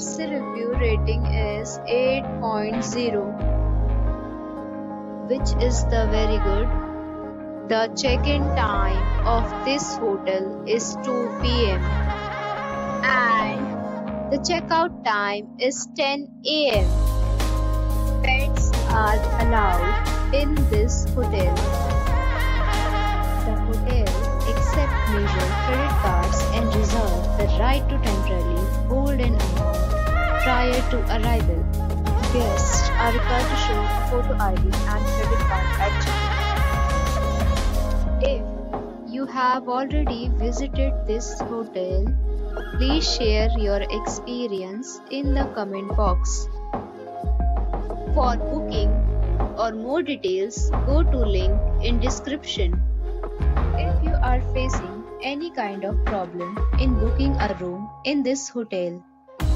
Its review rating is 8.0, which is the very good. The check-in time of this hotel is 2 p.m. and the checkout time is 10 a.m. Pets are allowed in this hotel. The hotel accepts major credit cards and reserves the right to temporarily hold an amount prior to arrival. Guests are required to show a photo ID and credit card at check-in. If you have already visited this hotel, please share your experience in the comment box. For booking or more details, go to link in description. If you are facing any kind of problem in booking a room in this hotel,